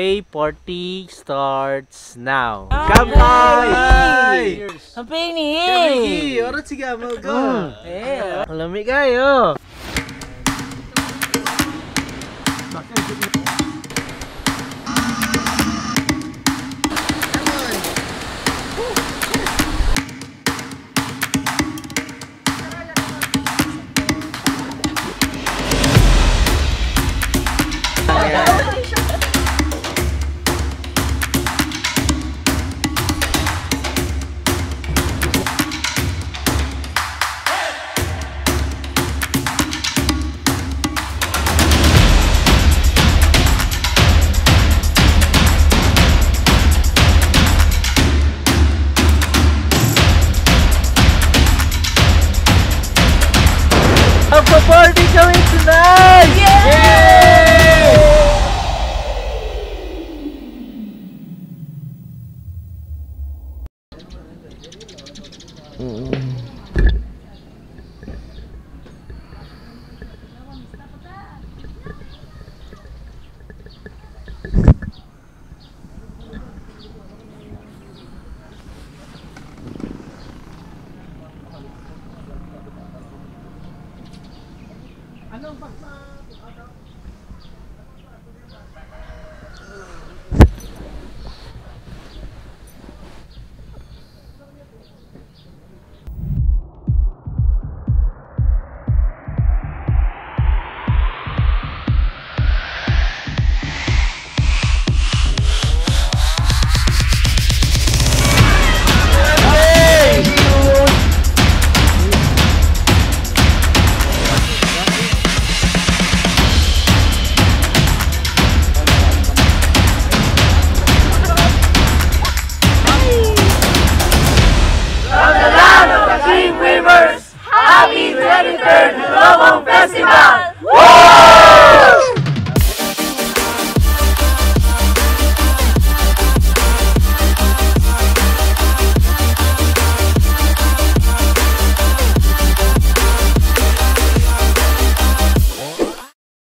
Day party starts now. Kampay! Cheers! Ang pengi! Hey, oras sige, mo Mm. Eh, Lamig kayo. Mm. Anong pagsa Спасибо!